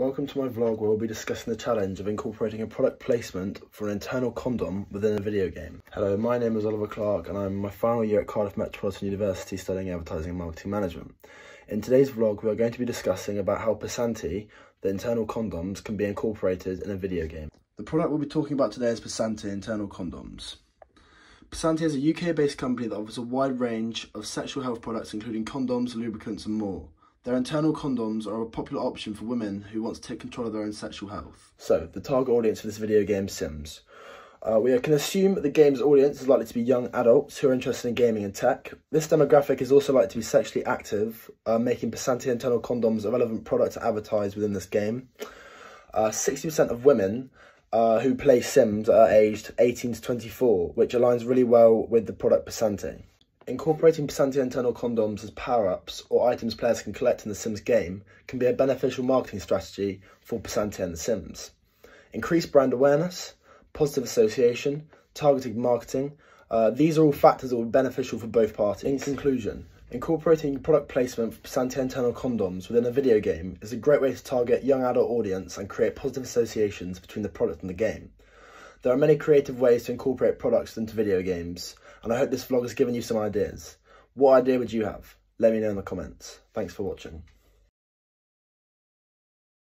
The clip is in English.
Welcome to my vlog where we'll be discussing the challenge of incorporating a product placement for an internal condom within a video game. Hello, my name is Oliver Clark and I'm my final year at Cardiff Metropolitan University studying advertising and marketing management. In today's vlog we are going to be discussing about how Pasante, the internal condoms, can be incorporated in a video game. The product we'll be talking about today is Pasante internal condoms. Pasante is a UK based company that offers a wide range of sexual health products including condoms, lubricants and more. Their internal condoms are a popular option for women who want to take control of their own sexual health. So, the target audience for this video game Sims. Uh, we can assume the game's audience is likely to be young adults who are interested in gaming and tech. This demographic is also likely to be sexually active, uh, making Pasante internal condoms a relevant product to advertise within this game. 60% uh, of women uh, who play Sims are aged 18 to 24, which aligns really well with the product Pasante. Incorporating Pasante internal condoms as power-ups or items players can collect in the Sims game can be a beneficial marketing strategy for Pasante and the Sims. Increased brand awareness, positive association, targeted marketing, uh, these are all factors that will be beneficial for both parties. In conclusion, incorporating product placement for Pasante internal condoms within a video game is a great way to target young adult audience and create positive associations between the product and the game. There are many creative ways to incorporate products into video games, and I hope this vlog has given you some ideas. What idea would you have? Let me know in the comments. Thanks for watching.